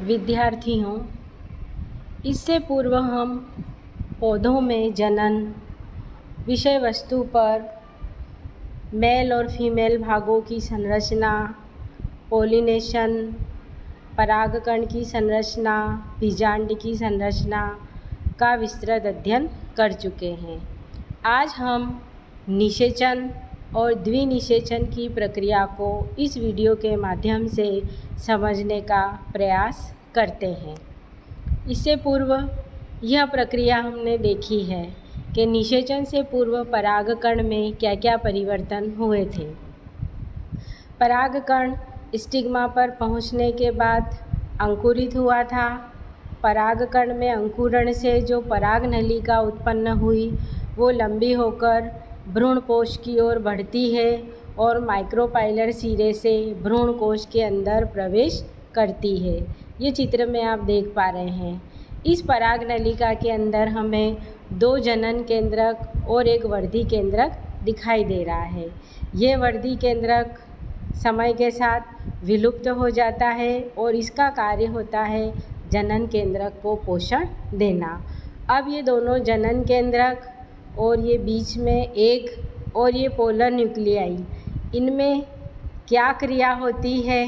विद्यार्थी हूँ, इससे पूर्व हम पौधों में जनन विषय वस्तु पर मेल और फीमेल भागों की संरचना पोलिनेशन परागकण की संरचना, बीजांड की संरचना का विस्तृत अध्ययन कर चुके हैं। आज हम निषेचन और द्विनिषेचन की प्रक्रिया को इस वीडियो के माध्यम से समझने का प्रयास करते हैं। इससे पूर्व यह प्रक्रिया हमने देखी है कि निषेचन से पूर्व परागकण में क्या क्या परिवर्तन हुए थे। परागकण स्टिग्मा पर पहुँचने के बाद अंकुरित हुआ था। परागकण में अंकुरण से जो पराग नलिका उत्पन्न हुई, वो लंबी होकर भ्रूण कोश की ओर बढ़ती है और माइक्रोपाइलर सिरे से भ्रूण कोश के अंदर प्रवेश करती है। ये चित्र में आप देख पा रहे हैं। इस पराग नलिका के अंदर हमें दो जनन केंद्रक और एक वर्धी केंद्रक दिखाई दे रहा है। ये वर्धी केंद्रक समय के साथ विलुप्त हो जाता है और इसका कार्य होता है जनन केंद्रक को पोषण देना। अब ये दोनों जनन केंद्रक और ये बीच में एक और ये पोलर न्यूक्लियाई इनमें क्या क्रिया होती है,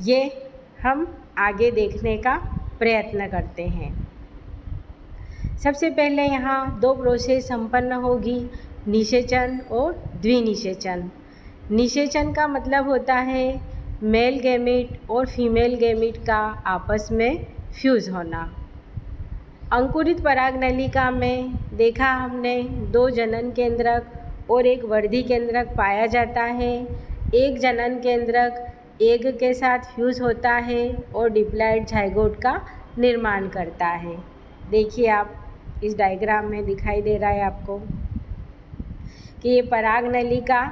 ये हम आगे देखने का प्रयत्न करते हैं। सबसे पहले यहाँ दो प्रोसेस संपन्न होगी, निषेचन और द्विनिषेचन। निषेचन का मतलब होता है मेल गैमिट और फीमेल गैमिट का आपस में फ्यूज़ होना। अंकुरित पराग नलिका में देखा हमने, दो जनन केंद्रक और एक वर्धी केंद्रक पाया जाता है। एक जनन केंद्रक एग के साथ फ्यूज़ होता है और डिप्लाइड झाइगोट का निर्माण करता है। देखिए आप, इस डायग्राम में दिखाई दे रहा है आपको कि ये पराग नलिका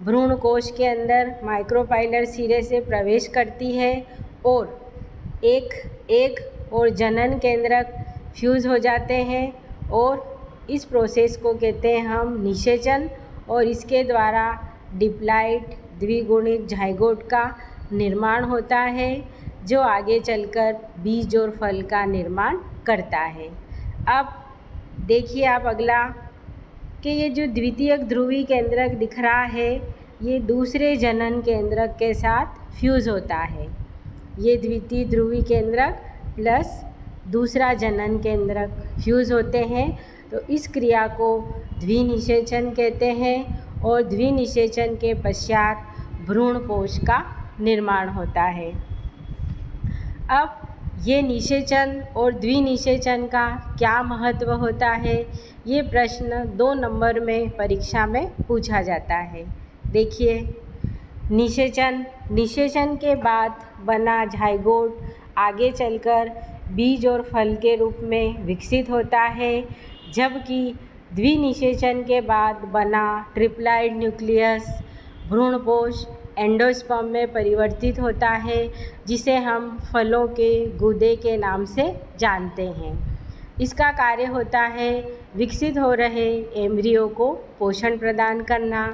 भ्रूण कोश के अंदर माइक्रोपाइलर सिरे से प्रवेश करती है और एक एक और जनन केंद्रक फ्यूज़ हो जाते हैं और इस प्रोसेस को कहते हैं हम निषेचन और इसके द्वारा डिप्लाइड द्विगुणित झाइगोट का निर्माण होता है, जो आगे चलकर बीज और फल का निर्माण करता है। अब देखिए आप अगला, कि ये जो द्वितीय ध्रुवी केंद्रक दिख रहा है, ये दूसरे जनन केंद्रक के साथ फ्यूज़ होता है। ये द्वितीय ध्रुवी केंद्रक प्लस दूसरा जनन केंद्रक फ्यूज़ होते हैं तो इस क्रिया को द्विनिषेचन कहते हैं और द्विनिषेचन के पश्चात भ्रूण कोश का निर्माण होता है। अब ये निषेचन और द्विनिषेचन का क्या महत्व होता है, ये प्रश्न दो नंबर में परीक्षा में पूछा जाता है। देखिए, निषेचन निषेचन के बाद बना झाइगोट आगे चलकर बीज और फल के रूप में विकसित होता है, जबकि द्विनिषेचन के बाद बना ट्रिप्लाइड न्यूक्लियस भ्रूणपोष एंडोस्पर्म में परिवर्तित होता है, जिसे हम फलों के गुदे के नाम से जानते हैं। इसका कार्य होता है विकसित हो रहे एम्ब्रियो को पोषण प्रदान करना।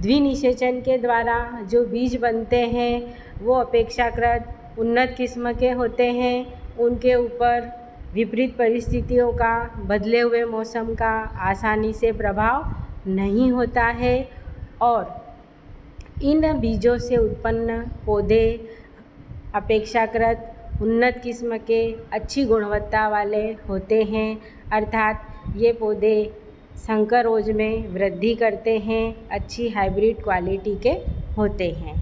द्विनिषेचन के द्वारा जो बीज बनते हैं, वो अपेक्षाकृत उन्नत किस्म के होते हैं उनके ऊपर विपरीत परिस्थितियों का, बदले हुए मौसम का आसानी से प्रभाव नहीं होता है और इन बीजों से उत्पन्न पौधे अपेक्षाकृत उन्नत किस्म के अच्छी गुणवत्ता वाले होते हैं, अर्थात ये पौधे संकर ओज में वृद्धि करते हैं, अच्छी हाइब्रिड क्वालिटी के होते हैं।